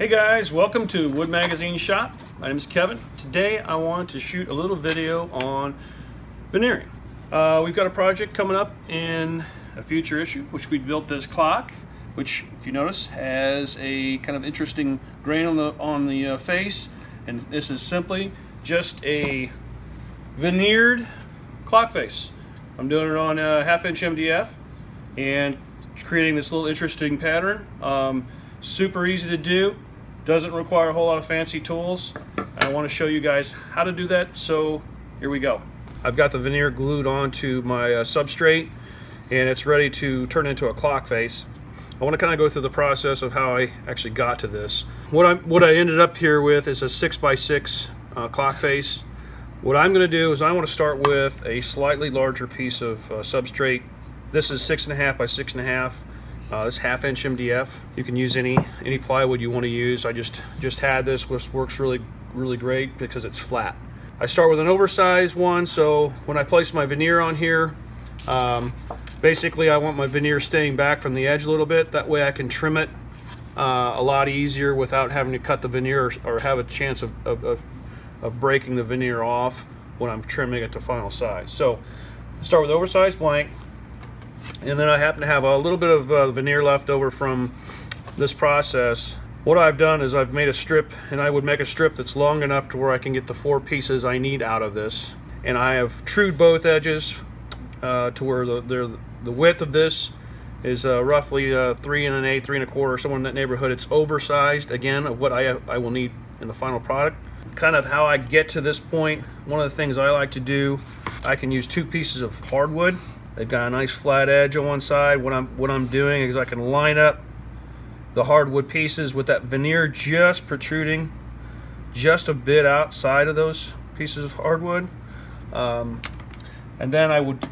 Hey guys, welcome to Wood Magazine Shop. My name is Kevin. Today I want to shoot a little video on veneering. Uh, we've got a project coming up in a future issue, which we built this clock, which if you notice has a kind of interesting grain on the, on the uh, face. And this is simply just a veneered clock face. I'm doing it on a half inch MDF and creating this little interesting pattern. Um, super easy to do doesn't require a whole lot of fancy tools. I want to show you guys how to do that, so here we go. I've got the veneer glued onto my uh, substrate and it's ready to turn into a clock face. I want to kind of go through the process of how I actually got to this. What I what I ended up here with is a six by six uh, clock face. What I'm going to do is I want to start with a slightly larger piece of uh, substrate. This is six and a half by six and a half. Uh, this half inch MDF. You can use any any plywood you want to use. I just just had this, which works really really great because it's flat. I start with an oversized one, so when I place my veneer on here, um, basically I want my veneer staying back from the edge a little bit. That way I can trim it uh, a lot easier without having to cut the veneer or, have a chance of, of, of, of breaking the veneer off when I'm trimming it to final size. So start with oversized blank, and then I happen to have a little bit of uh, veneer left over from this process. What I've done is I've made a strip, and I would make a strip that's long enough to where I can get the four pieces I need out of this. And I have trued both edges uh, to where the, the width of this is uh, roughly uh, three and an eighth, three and a quarter, somewhere in that neighborhood. It's oversized, again, of what I, I will need in the final product. Kind of how I get to this point, one of the things I like to do, I can use two pieces of hardwood They've got a nice flat edge on one side. What I'm what I'm doing is I can line up the hardwood pieces with that veneer just protruding just a bit outside of those pieces of hardwood. Um, and then I would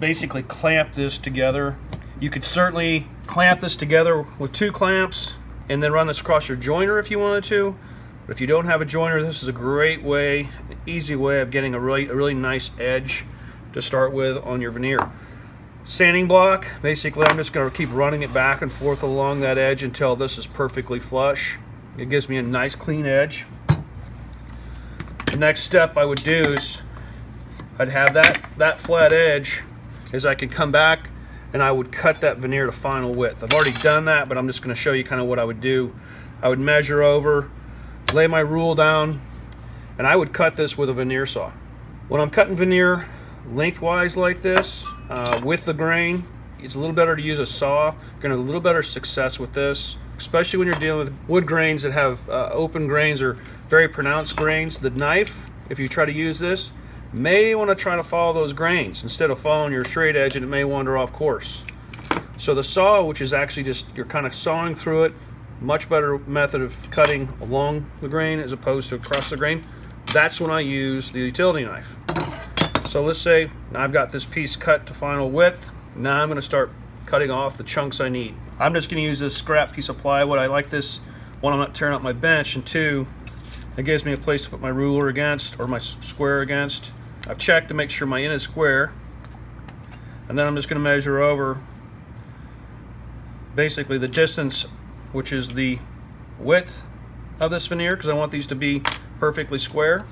basically clamp this together. You could certainly clamp this together with two clamps and then run this across your joiner if you wanted to. But if you don't have a joiner, this is a great way, easy way of getting a really, a really nice edge to start with on your veneer. Sanding block, basically I'm just going to keep running it back and forth along that edge until this is perfectly flush. It gives me a nice clean edge. The next step I would do is I'd have that, that flat edge is I could come back and I would cut that veneer to final width. I've already done that, but I'm just going to show you kind of what I would do. I would measure over, lay my rule down, and I would cut this with a veneer saw. When I'm cutting veneer, lengthwise like this uh, with the grain. It's a little better to use a saw. To a little better success with this, especially when you're dealing with wood grains that have uh, open grains or very pronounced grains. The knife, if you try to use this, may want to try to follow those grains instead of following your straight edge and it may wander off course. So the saw, which is actually just, you're kind of sawing through it, much better method of cutting along the grain as opposed to across the grain. That's when I use the utility knife. So let's say I've got this piece cut to final width. Now I'm going to start cutting off the chunks I need. I'm just going to use this scrap piece of plywood. I like this, one, I'm not tearing up my bench, and two, it gives me a place to put my ruler against or my square against. I've checked to make sure my end is square, and then I'm just going to measure over basically the distance, which is the width of this veneer, because I want these to be perfectly square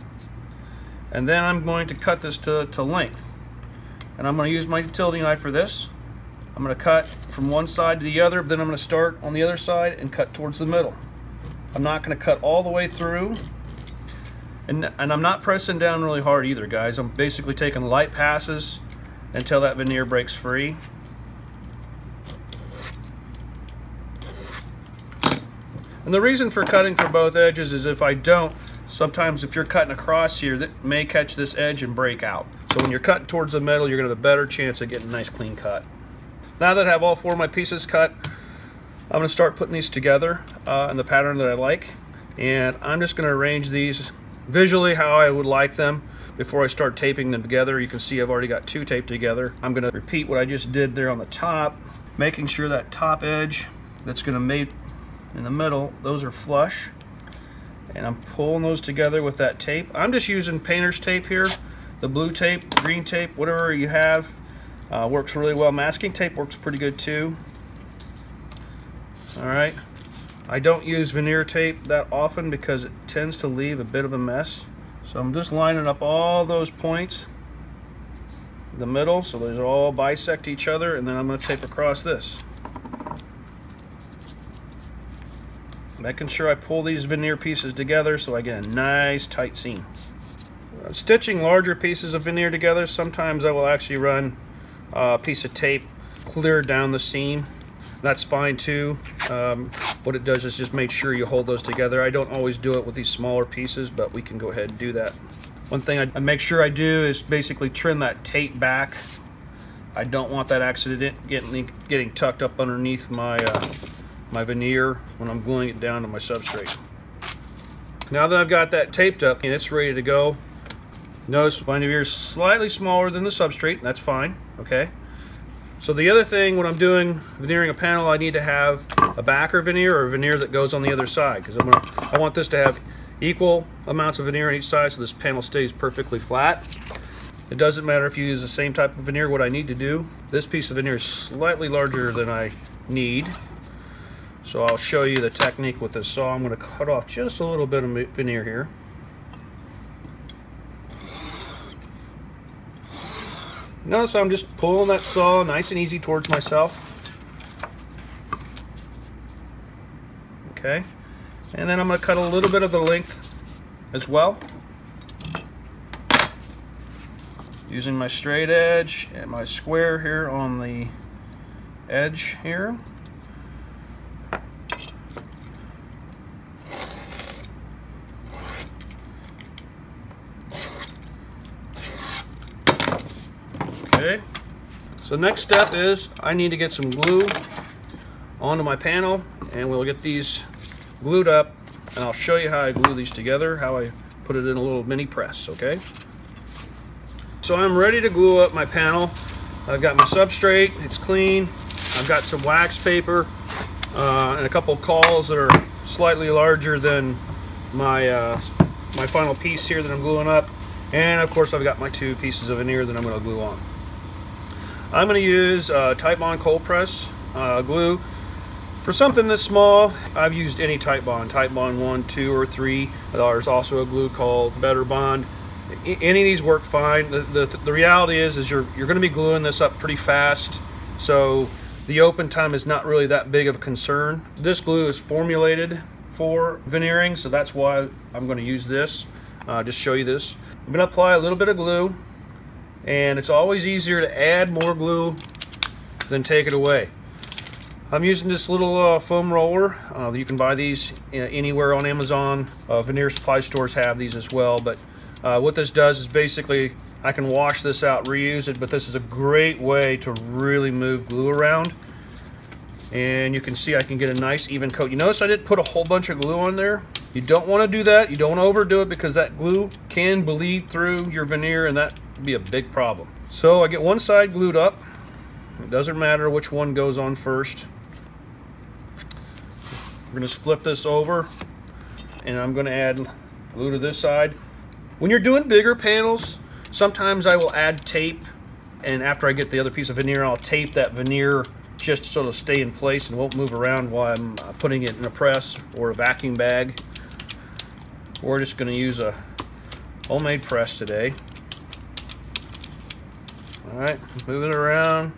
and then I'm going to cut this to, to length. And I'm going to use my utility knife for this. I'm going to cut from one side to the other then I'm going to start on the other side and cut towards the middle. I'm not going to cut all the way through. And, and I'm not pressing down really hard either guys. I'm basically taking light passes until that veneer breaks free. And the reason for cutting for both edges is if I don't Sometimes if you're cutting across here, that may catch this edge and break out. So when you're cutting towards the middle, you're gonna have a better chance of getting a nice clean cut. Now that I have all four of my pieces cut, I'm gonna start putting these together uh, in the pattern that I like. And I'm just gonna arrange these visually how I would like them before I start taping them together. You can see I've already got two taped together. I'm gonna repeat what I just did there on the top, making sure that top edge that's gonna mate in the middle, those are flush and I'm pulling those together with that tape. I'm just using painter's tape here, the blue tape, green tape, whatever you have. Uh, works really well. Masking tape works pretty good too. All right. I don't use veneer tape that often because it tends to leave a bit of a mess. So I'm just lining up all those points the middle so those all bisect each other and then I'm going to tape across this. Making sure I pull these veneer pieces together so I get a nice tight seam. Uh, stitching larger pieces of veneer together, sometimes I will actually run a piece of tape clear down the seam. That's fine too. Um, what it does is just make sure you hold those together. I don't always do it with these smaller pieces, but we can go ahead and do that. One thing I, I make sure I do is basically trim that tape back. I don't want that accident getting, getting tucked up underneath my, uh, my veneer when I'm gluing it down to my substrate. Now that I've got that taped up and it's ready to go, notice my veneer is slightly smaller than the substrate. That's fine, okay? So the other thing when I'm doing veneering a panel, I need to have a backer veneer or a veneer that goes on the other side because I want this to have equal amounts of veneer on each side so this panel stays perfectly flat. It doesn't matter if you use the same type of veneer, what I need to do, this piece of veneer is slightly larger than I need. So I'll show you the technique with this saw. I'm going to cut off just a little bit of veneer here. Notice I'm just pulling that saw nice and easy towards myself. Okay. And then I'm going to cut a little bit of the length as well. Using my straight edge and my square here on the edge here. Okay, so next step is I need to get some glue onto my panel and we'll get these glued up and I'll show you how I glue these together, how I put it in a little mini press, okay? So I'm ready to glue up my panel. I've got my substrate, it's clean. I've got some wax paper uh, and a couple cauls that are slightly larger than my, uh, my final piece here that I'm gluing up. And of course I've got my two pieces of veneer that I'm gonna glue on. I'm going to use uh, Bond cold press uh, glue. For something this small, I've used any Titebond. Type Bond 1, 2, or 3. There's also a glue called Better Bond. Any of these work fine. The, the, the reality is, is you're, you're going to be gluing this up pretty fast, so the open time is not really that big of a concern. This glue is formulated for veneering, so that's why I'm going to use this. Uh, just show you this. I'm going to apply a little bit of glue and it's always easier to add more glue than take it away. I'm using this little uh, foam roller. Uh, you can buy these uh, anywhere on Amazon. Uh, veneer supply stores have these as well. But uh, what this does is basically I can wash this out, reuse it, but this is a great way to really move glue around. And you can see I can get a nice even coat. You notice I didn't put a whole bunch of glue on there. You don't want to do that. You don't want to overdo it because that glue can bleed through your veneer and that be a big problem. So I get one side glued up. It doesn't matter which one goes on first. We're going to flip this over and I'm going to add glue to this side. When you're doing bigger panels, sometimes I will add tape and after I get the other piece of veneer, I'll tape that veneer just so it'll stay in place and won't move around while I'm uh, putting it in a press or a vacuum bag. We're just going to use a homemade press today. Alright, move it around.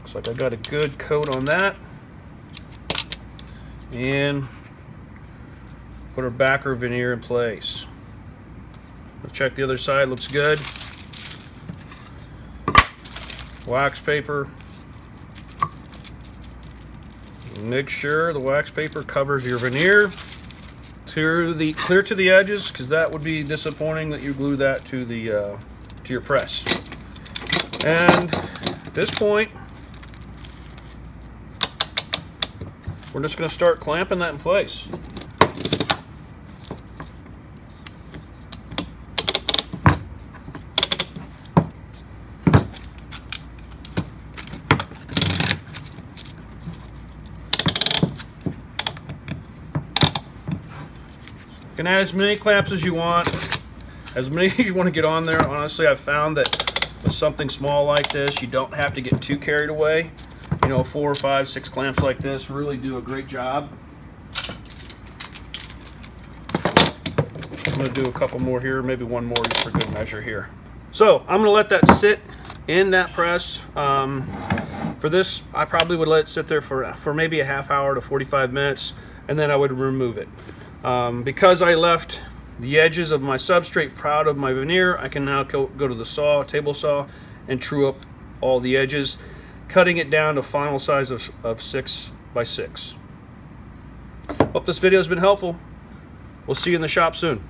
Looks like I got a good coat on that. And put our backer veneer in place. Let's check the other side, looks good. Wax paper. Make sure the wax paper covers your veneer to the clear to the edges because that would be disappointing that you glue that to the uh, to your press. And at this point, we're just going to start clamping that in place. can add as many clamps as you want, as many as you want to get on there. Honestly, I've found that something small like this. You don't have to get too carried away. You know, four or five, six clamps like this really do a great job. I'm gonna do a couple more here, maybe one more just for good measure here. So I'm gonna let that sit in that press. Um, for this, I probably would let it sit there for, for maybe a half hour to 45 minutes, and then I would remove it. Um, because I left the edges of my substrate proud of my veneer, I can now go, to the saw, table saw, and true up all the edges, cutting it down to final size of, of six by six. Hope this video has been helpful. We'll see you in the shop soon.